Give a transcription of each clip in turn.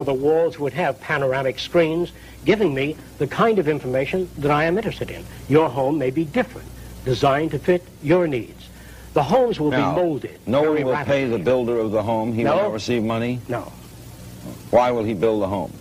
The walls would have panoramic screens giving me the kind of information that I am interested in. Your home may be different, designed to fit your needs. The homes will Now, be molded. No one will pay the builder of the home. He will not receive money. No. Why will he build the home?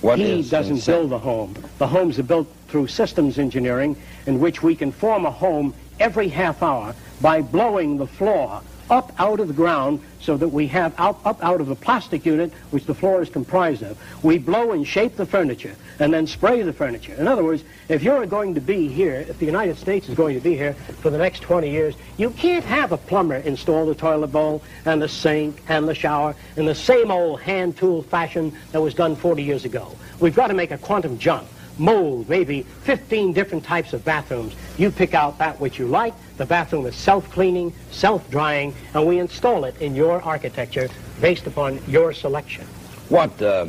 What he doesn't incentive? build the home. The homes are built through systems engineering in which we can form a home every half hour by blowing the floor up out of the ground so that we have out, up out of the plastic unit which the floor is comprised of. We blow and shape the furniture and then spray the furniture. In other words, if you're going to be here, if the United States is going to be here for the next 20 years, you can't have a plumber install the toilet bowl and the sink and the shower in the same old hand tool fashion that was done 40 years ago. We've got to make a quantum jump mold maybe 15 different types of bathrooms. You pick out that which you like. The bathroom is self-cleaning, self-drying, and we install it in your architecture based upon your selection. What? Uh,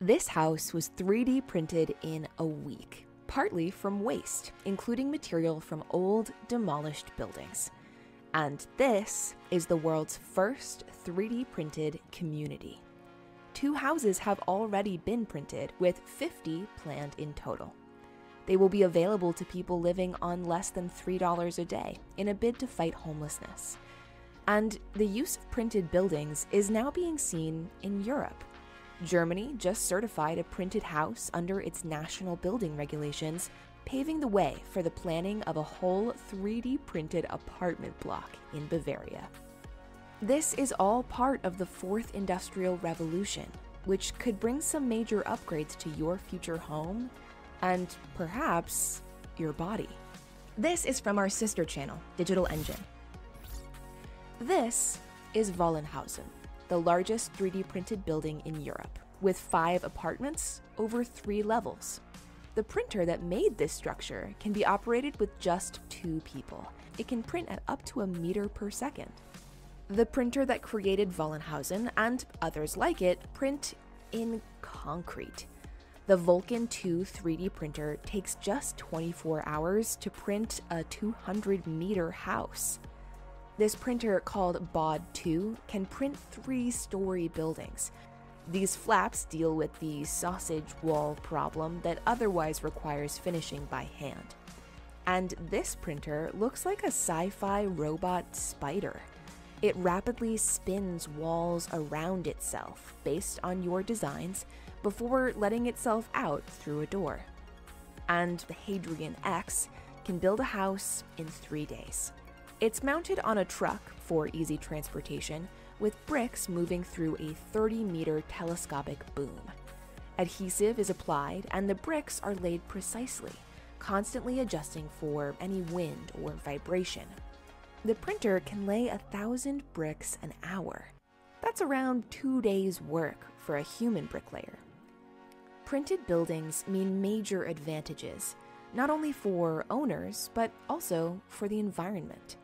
This house was 3D printed in a week, partly from waste, including material from old, demolished buildings. And this is the world's first 3D printed community. Two houses have already been printed, with 50 planned in total. They will be available to people living on less than $3 a day in a bid to fight homelessness. And the use of printed buildings is now being seen in Europe. Germany just certified a printed house under its national building regulations, paving the way for the planning of a whole 3D printed apartment block in Bavaria. This is all part of the fourth industrial revolution, which could bring some major upgrades to your future home and perhaps your body. This is from our sister channel, Digital Engine. This is Wallenhausen, the largest 3D printed building in Europe, with five apartments over three levels. The printer that made this structure can be operated with just two people. It can print at up to a meter per second. The printer that created Wallenhausen and others like it print in concrete. The Vulcan 2 3D printer takes just 24 hours to print a 200 meter house. This printer, called BOD 2, can print three story buildings. These flaps deal with the sausage wall problem that otherwise requires finishing by hand. And this printer looks like a sci fi robot spider. It rapidly spins walls around itself based on your designs before letting itself out through a door. And the Hadrian X can build a house in three days. It's mounted on a truck for easy transportation, with bricks moving through a 30 meter telescopic boom. Adhesive is applied, and the bricks are laid precisely, constantly adjusting for any wind or vibration. The printer can lay a thousand bricks an hour. That's around two days' work for a human bricklayer. Printed buildings mean major advantages, not only for owners, but also for the environment.